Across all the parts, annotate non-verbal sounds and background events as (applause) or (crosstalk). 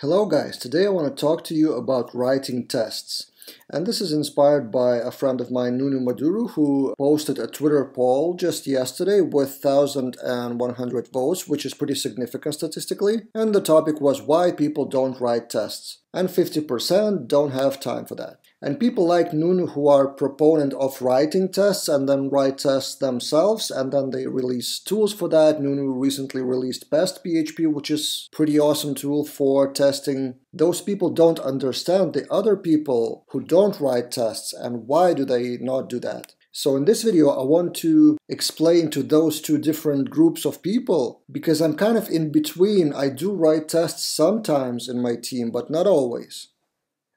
Hello guys, today I want to talk to you about writing tests. And this is inspired by a friend of mine, Nuno Maduro, who posted a Twitter poll just yesterday with 1,100 votes, which is pretty significant statistically. And the topic was why people don't write tests. And 50% don't have time for that. And people like Nuno who are proponent of writing tests and then write tests themselves and then they release tools for that. Nuno recently released Pest PHP, which is pretty awesome tool for testing. Those people don't understand the other people who don't write tests and why do they not do that. So in this video, I want to explain to those two different groups of people because I'm kind of in between. I do write tests sometimes in my team, but not always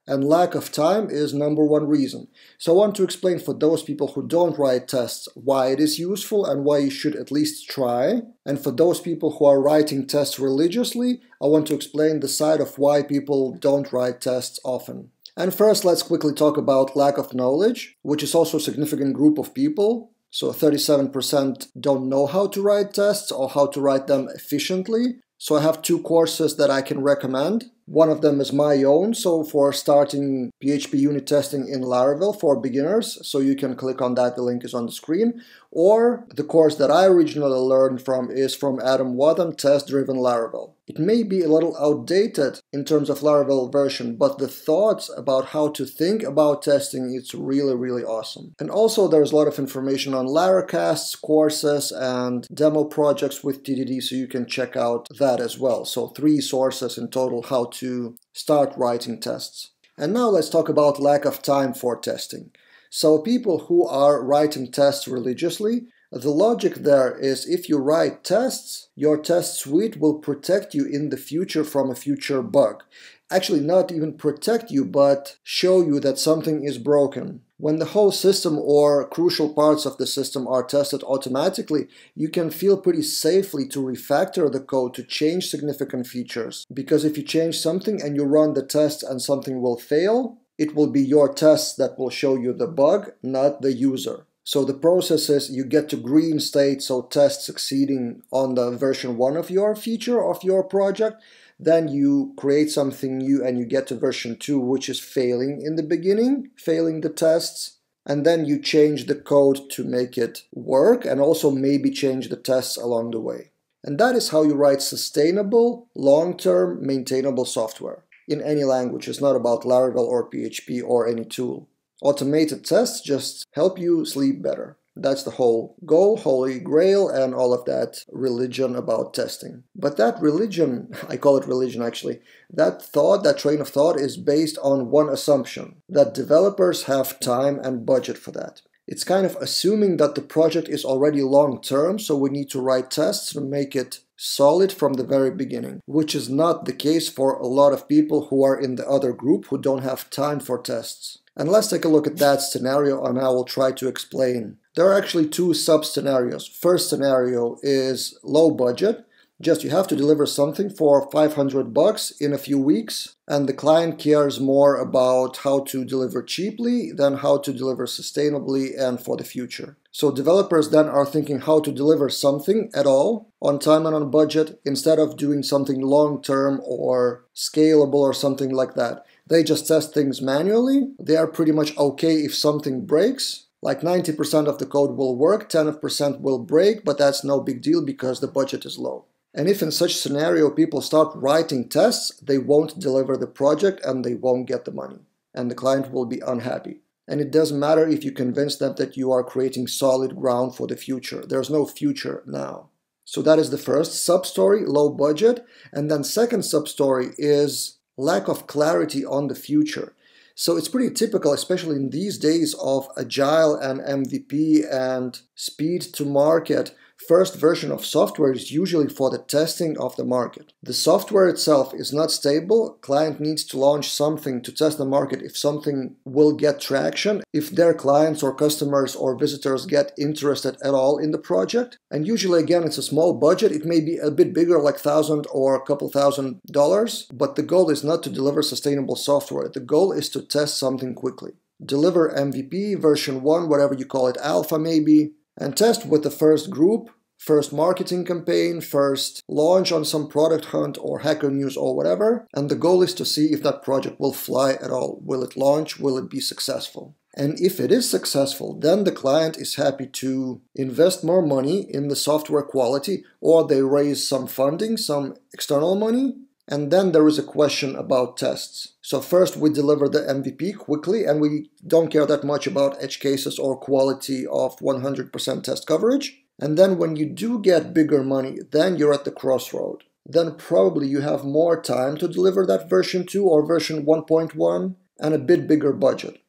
and lack of time is number one reason. So I want to explain for those people who don't write tests why it is useful and why you should at least try. And for those people who are writing tests religiously, I want to explain the side of why people don't write tests often. And first, let's quickly talk about lack of knowledge, which is also a significant group of people. So 37% don't know how to write tests or how to write them efficiently. So I have two courses that I can recommend. One of them is my own, so for starting PHP unit testing in Laravel for beginners, so you can click on that, the link is on the screen. Or the course that I originally learned from is from Adam Wathan, Test Driven Laravel. It may be a little outdated in terms of Laravel version, but the thoughts about how to think about testing, it's really, really awesome. And also there's a lot of information on Laracasts, courses, and demo projects with TDD, so you can check out that as well. So three sources in total how to start writing tests. And now let's talk about lack of time for testing. So people who are writing tests religiously, the logic there is if you write tests, your test suite will protect you in the future from a future bug. Actually, not even protect you, but show you that something is broken. When the whole system or crucial parts of the system are tested automatically, you can feel pretty safely to refactor the code to change significant features. Because if you change something and you run the test and something will fail, it will be your tests that will show you the bug, not the user. So the process is you get to green state, so test succeeding on the version 1 of your feature of your project. Then you create something new and you get to version 2, which is failing in the beginning, failing the tests. And then you change the code to make it work and also maybe change the tests along the way. And that is how you write sustainable, long-term, maintainable software in any language. It's not about Laravel or PHP or any tool. Automated tests just help you sleep better. That's the whole goal, holy grail, and all of that religion about testing. But that religion, (laughs) I call it religion actually, that thought, that train of thought is based on one assumption that developers have time and budget for that. It's kind of assuming that the project is already long term, so we need to write tests to make it solid from the very beginning, which is not the case for a lot of people who are in the other group who don't have time for tests. And let's take a look at that scenario and I will try to explain. There are actually two sub scenarios. First scenario is low budget, just you have to deliver something for 500 bucks in a few weeks and the client cares more about how to deliver cheaply than how to deliver sustainably and for the future. So developers then are thinking how to deliver something at all on time and on budget instead of doing something long term or scalable or something like that. They just test things manually. They are pretty much okay if something breaks. Like 90% of the code will work, 10% will break, but that's no big deal because the budget is low. And if in such scenario people start writing tests, they won't deliver the project and they won't get the money. And the client will be unhappy. And it doesn't matter if you convince them that you are creating solid ground for the future. There's no future now. So that is the first sub-story, low budget. And then second sub-story is lack of clarity on the future. So it's pretty typical, especially in these days of agile and MVP and speed to market, first version of software is usually for the testing of the market. The software itself is not stable. Client needs to launch something to test the market if something will get traction, if their clients or customers or visitors get interested at all in the project. And usually again it's a small budget. It may be a bit bigger like thousand or a couple thousand dollars, but the goal is not to deliver sustainable software. The goal is to test something quickly. Deliver MVP version 1, whatever you call it, alpha maybe, and test with the first group first marketing campaign, first launch on some product hunt or hacker news or whatever. And the goal is to see if that project will fly at all. Will it launch? Will it be successful? And if it is successful, then the client is happy to invest more money in the software quality or they raise some funding, some external money. And then there is a question about tests. So first we deliver the MVP quickly and we don't care that much about edge cases or quality of 100% test coverage. And then when you do get bigger money, then you're at the crossroad. Then probably you have more time to deliver that version 2 or version 1.1 and a bit bigger budget.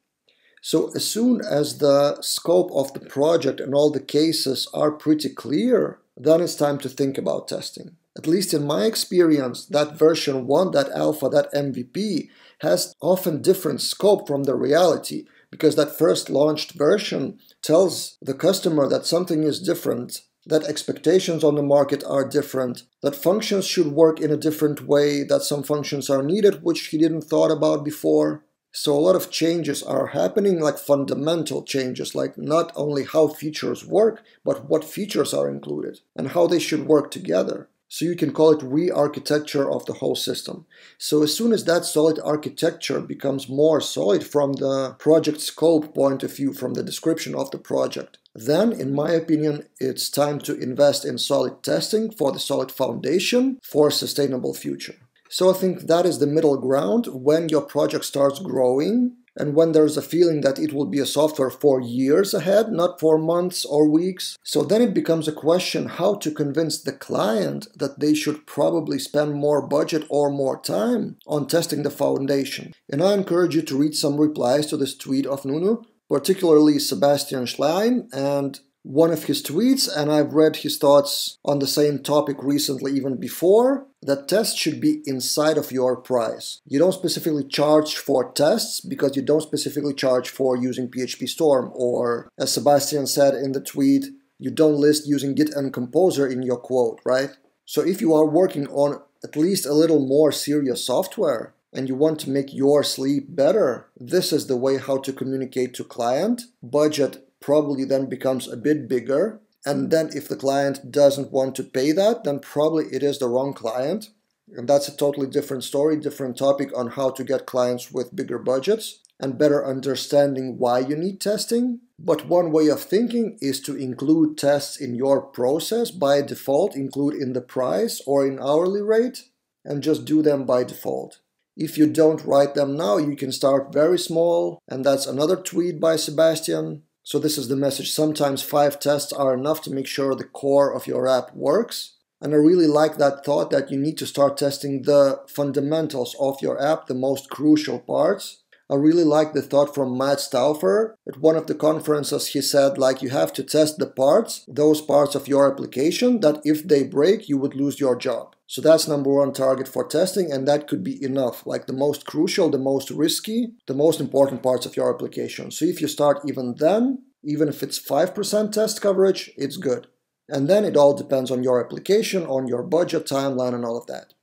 So as soon as the scope of the project and all the cases are pretty clear, then it's time to think about testing. At least in my experience, that version 1, that alpha, that MVP has often different scope from the reality because that first launched version tells the customer that something is different, that expectations on the market are different, that functions should work in a different way, that some functions are needed which he didn't thought about before. So a lot of changes are happening, like fundamental changes, like not only how features work, but what features are included and how they should work together. So you can call it re-architecture of the whole system. So as soon as that solid architecture becomes more solid from the project scope point of view, from the description of the project, then in my opinion, it's time to invest in solid testing for the solid foundation for a sustainable future. So I think that is the middle ground when your project starts growing and when there's a feeling that it will be a software for years ahead, not for months or weeks. So then it becomes a question how to convince the client that they should probably spend more budget or more time on testing the foundation. And I encourage you to read some replies to this tweet of Nuno, particularly Sebastian Schlein and one of his tweets, and I've read his thoughts on the same topic recently, even before, that tests should be inside of your price. You don't specifically charge for tests because you don't specifically charge for using PHP Storm, or as Sebastian said in the tweet, you don't list using Git and Composer in your quote, right? So if you are working on at least a little more serious software, and you want to make your sleep better, this is the way how to communicate to client. Budget probably then becomes a bit bigger. And hmm. then if the client doesn't want to pay that, then probably it is the wrong client. And that's a totally different story, different topic on how to get clients with bigger budgets and better understanding why you need testing. But one way of thinking is to include tests in your process by default, include in the price or in hourly rate, and just do them by default. If you don't write them now, you can start very small, and that's another tweet by Sebastian. So this is the message. Sometimes five tests are enough to make sure the core of your app works. And I really like that thought that you need to start testing the fundamentals of your app, the most crucial parts. I really like the thought from Matt Stauffer. At one of the conferences, he said, like, you have to test the parts, those parts of your application, that if they break, you would lose your job. So that's number one target for testing, and that could be enough. Like the most crucial, the most risky, the most important parts of your application. So if you start even then, even if it's 5% test coverage, it's good. And then it all depends on your application, on your budget, timeline, and all of that.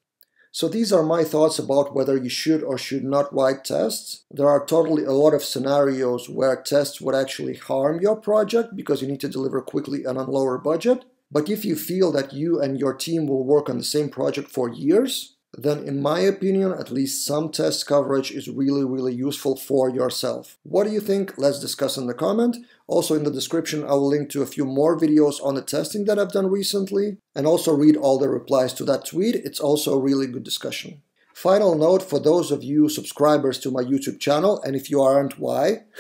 So these are my thoughts about whether you should or should not write tests. There are totally a lot of scenarios where tests would actually harm your project because you need to deliver quickly and on lower budget. But if you feel that you and your team will work on the same project for years, then in my opinion, at least some test coverage is really, really useful for yourself. What do you think? Let's discuss in the comment. Also in the description, I will link to a few more videos on the testing that I've done recently, and also read all the replies to that tweet. It's also a really good discussion. Final note for those of you subscribers to my YouTube channel, and if you aren't, why? (laughs)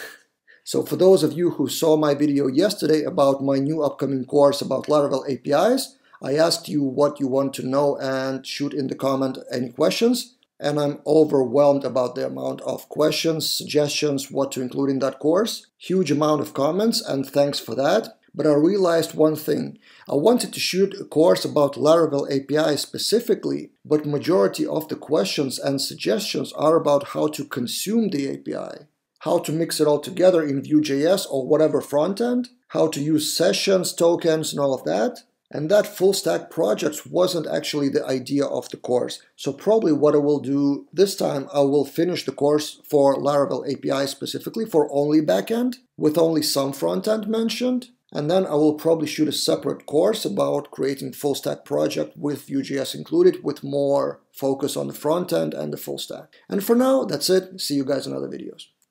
So for those of you who saw my video yesterday about my new upcoming course about Laravel APIs, I asked you what you want to know and shoot in the comment any questions. And I'm overwhelmed about the amount of questions, suggestions, what to include in that course. Huge amount of comments, and thanks for that. But I realized one thing. I wanted to shoot a course about Laravel API specifically, but majority of the questions and suggestions are about how to consume the API, how to mix it all together in Vue.js or whatever front end, how to use sessions, tokens, and all of that. And that full stack projects wasn't actually the idea of the course. So probably what I will do this time, I will finish the course for Laravel API specifically for only backend with only some front end mentioned. And then I will probably shoot a separate course about creating full stack project with Vue.js included with more focus on the front end and the full stack. And for now, that's it. See you guys in other videos.